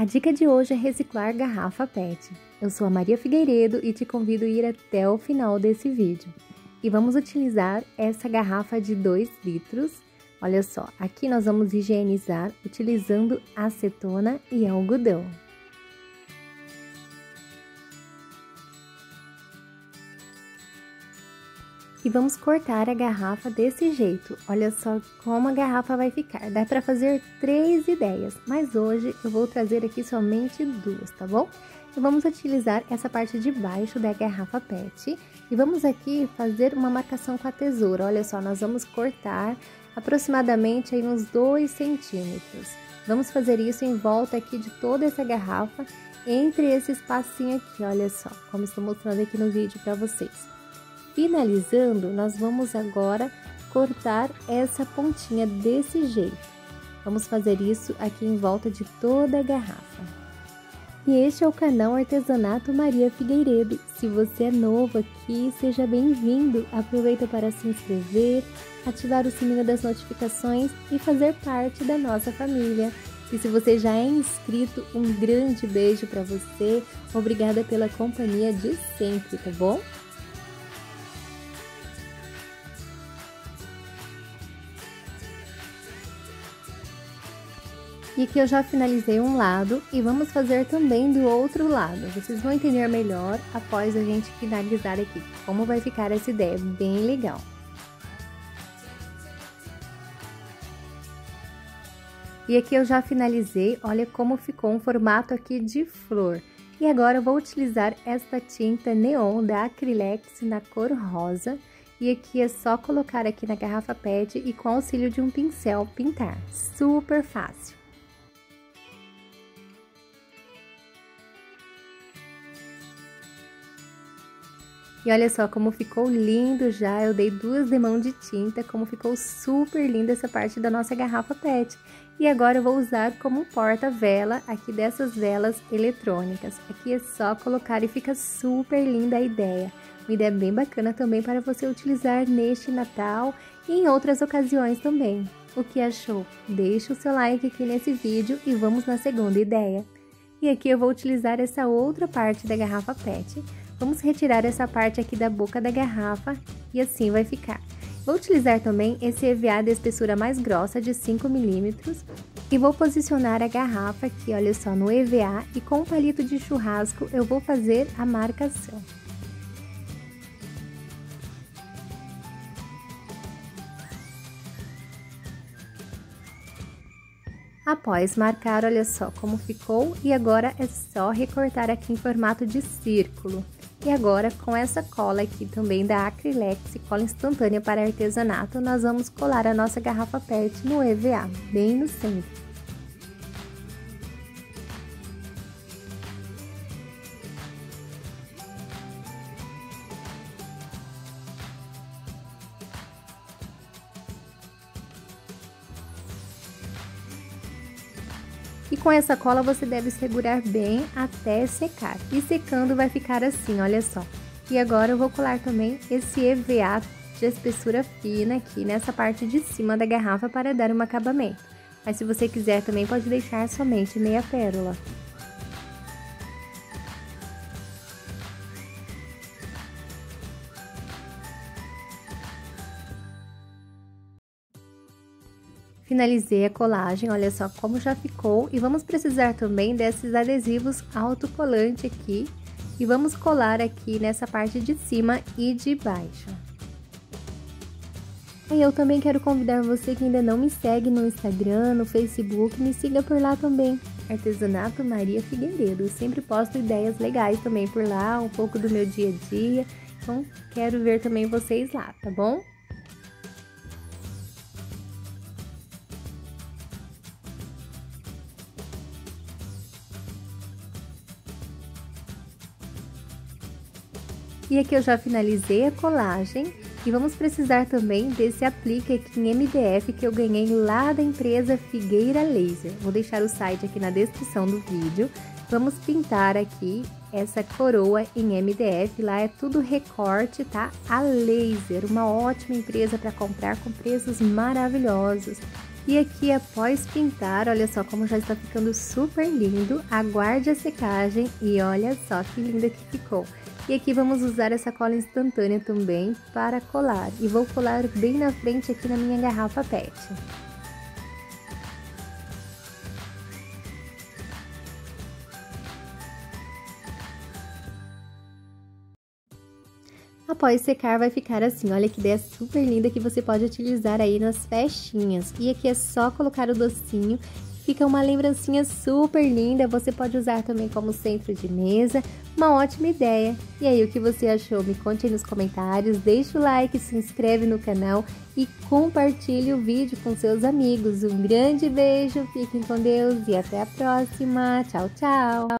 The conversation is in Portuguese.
A dica de hoje é reciclar garrafa PET. Eu sou a Maria Figueiredo e te convido a ir até o final desse vídeo. E vamos utilizar essa garrafa de 2 litros. Olha só, aqui nós vamos higienizar utilizando acetona e algodão. E vamos cortar a garrafa desse jeito. Olha só como a garrafa vai ficar. Dá para fazer três ideias, mas hoje eu vou trazer aqui somente duas, tá bom? E vamos utilizar essa parte de baixo da garrafa PET e vamos aqui fazer uma marcação com a tesoura. Olha só, nós vamos cortar aproximadamente aí uns 2 centímetros. Vamos fazer isso em volta aqui de toda essa garrafa, entre esse espacinho aqui, olha só, como estou mostrando aqui no vídeo para vocês. Finalizando, nós vamos agora cortar essa pontinha desse jeito. Vamos fazer isso aqui em volta de toda a garrafa. E este é o canal Artesanato Maria Figueiredo. Se você é novo aqui, seja bem-vindo. Aproveita para se inscrever, ativar o sininho das notificações e fazer parte da nossa família. E se você já é inscrito, um grande beijo para você. Obrigada pela companhia de sempre, tá bom? E aqui eu já finalizei um lado e vamos fazer também do outro lado. Vocês vão entender melhor após a gente finalizar aqui como vai ficar essa ideia, bem legal. E aqui eu já finalizei, olha como ficou um formato aqui de flor. E agora eu vou utilizar esta tinta neon da Acrylex na cor rosa. E aqui é só colocar aqui na garrafa PET e com auxílio de um pincel pintar. Super fácil! E olha só como ficou lindo já, eu dei duas demãos de tinta, como ficou super linda essa parte da nossa garrafa PET. E agora eu vou usar como porta-vela aqui dessas velas eletrônicas. Aqui é só colocar e fica super linda a ideia. Uma ideia bem bacana também para você utilizar neste Natal e em outras ocasiões também. O que achou? Deixe o seu like aqui nesse vídeo e vamos na segunda ideia. E aqui eu vou utilizar essa outra parte da garrafa PET Vamos retirar essa parte aqui da boca da garrafa e assim vai ficar. Vou utilizar também esse EVA de espessura mais grossa de 5 milímetros e vou posicionar a garrafa aqui, olha só, no EVA e com um palito de churrasco eu vou fazer a marcação. Após marcar, olha só como ficou e agora é só recortar aqui em formato de círculo. E agora, com essa cola aqui também da Acrylex, cola instantânea para artesanato, nós vamos colar a nossa garrafa PET no EVA, bem no centro. E com essa cola você deve segurar bem até secar. E secando vai ficar assim, olha só. E agora eu vou colar também esse EVA de espessura fina aqui nessa parte de cima da garrafa para dar um acabamento. Mas se você quiser também pode deixar somente meia pérola. Finalizei a colagem, olha só como já ficou. E vamos precisar também desses adesivos autocolante aqui. E vamos colar aqui nessa parte de cima e de baixo. E eu também quero convidar você que ainda não me segue no Instagram, no Facebook, me siga por lá também. Artesanato Maria Figueiredo. Eu sempre posto ideias legais também por lá, um pouco do meu dia a dia. Então, quero ver também vocês lá, tá bom? E aqui eu já finalizei a colagem e vamos precisar também desse aplique aqui em MDF que eu ganhei lá da empresa Figueira Laser. Vou deixar o site aqui na descrição do vídeo. Vamos pintar aqui essa coroa em MDF, lá é tudo recorte, tá? A laser, uma ótima empresa para comprar com preços maravilhosos. E aqui após pintar, olha só como já está ficando super lindo. Aguarde a secagem e olha só que linda que ficou. E aqui vamos usar essa cola instantânea também para colar. E vou colar bem na frente aqui na minha garrafa PET. Após secar, vai ficar assim. Olha que ideia super linda que você pode utilizar aí nas festinhas. E aqui é só colocar o docinho. Fica uma lembrancinha super linda. Você pode usar também como centro de mesa. Uma ótima ideia. E aí, o que você achou? Me conte aí nos comentários. Deixa o like, se inscreve no canal e compartilhe o vídeo com seus amigos. Um grande beijo, fiquem com Deus e até a próxima. Tchau, tchau!